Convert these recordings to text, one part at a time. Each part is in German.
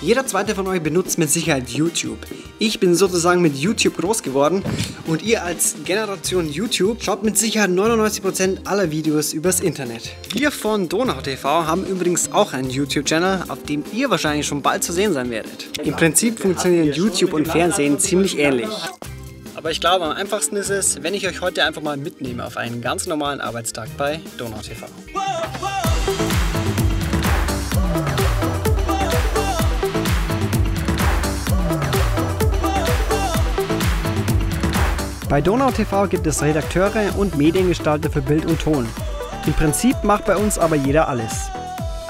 Jeder zweite von euch benutzt mit Sicherheit YouTube. Ich bin sozusagen mit YouTube groß geworden und ihr als Generation YouTube schaut mit Sicherheit 99% aller Videos übers Internet. Wir von Donau TV haben übrigens auch einen YouTube-Channel, auf dem ihr wahrscheinlich schon bald zu sehen sein werdet. Im Prinzip funktionieren YouTube und Fernsehen ziemlich ähnlich. Aber ich glaube, am einfachsten ist es, wenn ich euch heute einfach mal mitnehme auf einen ganz normalen Arbeitstag bei Donau TV. Bei Donau TV gibt es Redakteure und Mediengestalter für Bild und Ton. Im Prinzip macht bei uns aber jeder alles.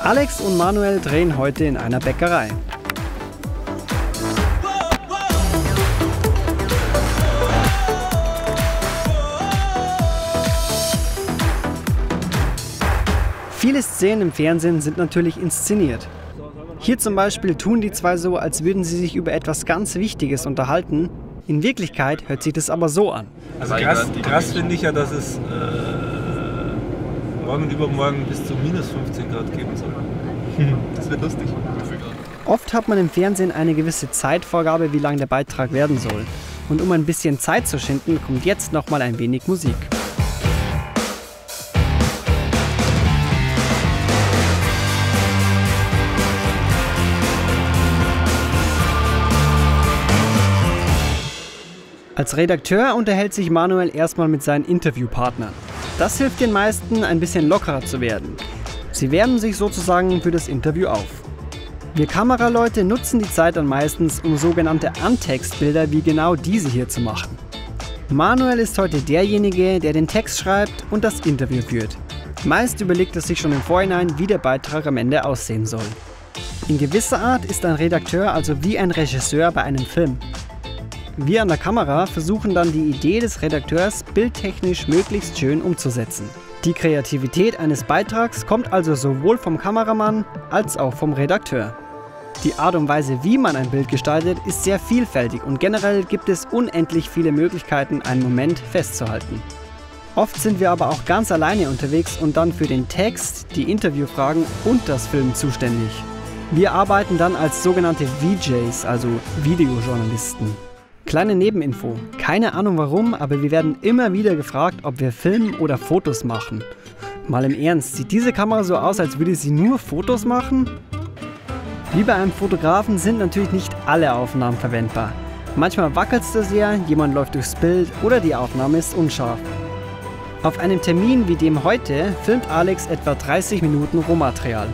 Alex und Manuel drehen heute in einer Bäckerei. Viele Szenen im Fernsehen sind natürlich inszeniert. Hier zum Beispiel tun die zwei so, als würden sie sich über etwas ganz Wichtiges unterhalten, in Wirklichkeit hört sich das aber so an. Also krass, krass finde ich ja, dass es äh, morgen und übermorgen bis zu minus 15 Grad geben soll. Das wird lustig. Oft hat man im Fernsehen eine gewisse Zeitvorgabe, wie lang der Beitrag werden soll. Und um ein bisschen Zeit zu schinden, kommt jetzt noch mal ein wenig Musik. Als Redakteur unterhält sich Manuel erstmal mit seinen Interviewpartnern. Das hilft den meisten, ein bisschen lockerer zu werden. Sie wärmen sich sozusagen für das Interview auf. Wir Kameraleute nutzen die Zeit dann meistens, um sogenannte Antextbilder wie genau diese hier zu machen. Manuel ist heute derjenige, der den Text schreibt und das Interview führt. Meist überlegt er sich schon im Vorhinein, wie der Beitrag am Ende aussehen soll. In gewisser Art ist ein Redakteur also wie ein Regisseur bei einem Film. Wir an der Kamera versuchen dann die Idee des Redakteurs bildtechnisch möglichst schön umzusetzen. Die Kreativität eines Beitrags kommt also sowohl vom Kameramann als auch vom Redakteur. Die Art und Weise, wie man ein Bild gestaltet, ist sehr vielfältig und generell gibt es unendlich viele Möglichkeiten, einen Moment festzuhalten. Oft sind wir aber auch ganz alleine unterwegs und dann für den Text, die Interviewfragen und das Film zuständig. Wir arbeiten dann als sogenannte VJs, also Videojournalisten. Kleine Nebeninfo. Keine Ahnung warum, aber wir werden immer wieder gefragt, ob wir filmen oder Fotos machen. Mal im Ernst, sieht diese Kamera so aus, als würde sie nur Fotos machen? Wie bei einem Fotografen sind natürlich nicht alle Aufnahmen verwendbar. Manchmal wackelt es sehr, jemand läuft durchs Bild oder die Aufnahme ist unscharf. Auf einem Termin wie dem heute filmt Alex etwa 30 Minuten Rohmaterial.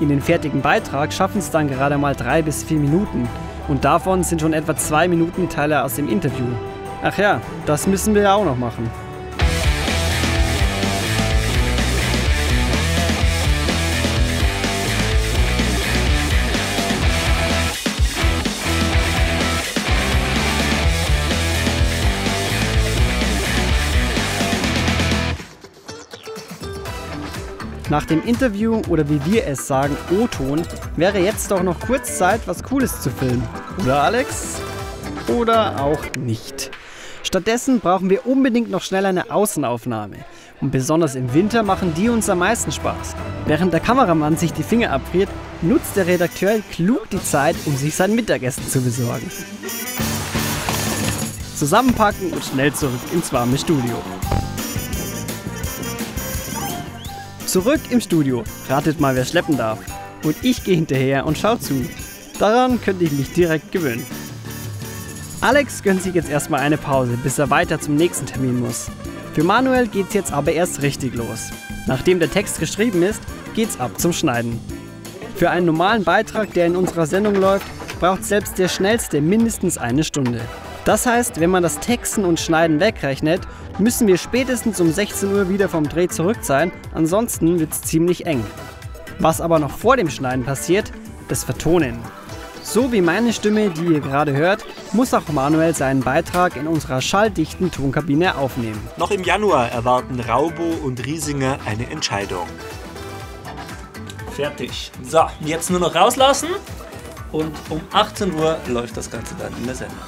In den fertigen Beitrag schaffen es dann gerade mal 3 bis 4 Minuten. Und davon sind schon etwa zwei Minuten Teile aus dem Interview. Ach ja, das müssen wir ja auch noch machen. Nach dem Interview oder wie wir es sagen, O-Ton, wäre jetzt doch noch kurz Zeit, was Cooles zu filmen. Oder Alex? Oder auch nicht. Stattdessen brauchen wir unbedingt noch schnell eine Außenaufnahme. Und besonders im Winter machen die uns am meisten Spaß. Während der Kameramann sich die Finger abfriert, nutzt der Redakteur klug die Zeit, um sich sein Mittagessen zu besorgen. Zusammenpacken und schnell zurück ins warme Studio. Zurück im Studio. Ratet mal, wer schleppen darf. Und ich gehe hinterher und schau zu. Daran könnte ich mich direkt gewöhnen. Alex gönnt sich jetzt erstmal eine Pause, bis er weiter zum nächsten Termin muss. Für Manuel geht's jetzt aber erst richtig los. Nachdem der Text geschrieben ist, geht's ab zum Schneiden. Für einen normalen Beitrag, der in unserer Sendung läuft, braucht selbst der schnellste mindestens eine Stunde. Das heißt, wenn man das Texten und Schneiden wegrechnet, müssen wir spätestens um 16 Uhr wieder vom Dreh zurück sein, ansonsten wird es ziemlich eng. Was aber noch vor dem Schneiden passiert, das Vertonen. So wie meine Stimme, die ihr gerade hört, muss auch Manuel seinen Beitrag in unserer schalldichten Tonkabine aufnehmen. Noch im Januar erwarten Raubo und Riesinger eine Entscheidung. Fertig. So, jetzt nur noch rauslassen und um 18 Uhr läuft das Ganze dann in der Sendung.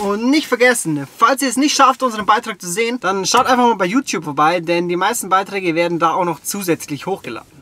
Und nicht vergessen, falls ihr es nicht schafft, unseren Beitrag zu sehen, dann schaut einfach mal bei YouTube vorbei, denn die meisten Beiträge werden da auch noch zusätzlich hochgeladen.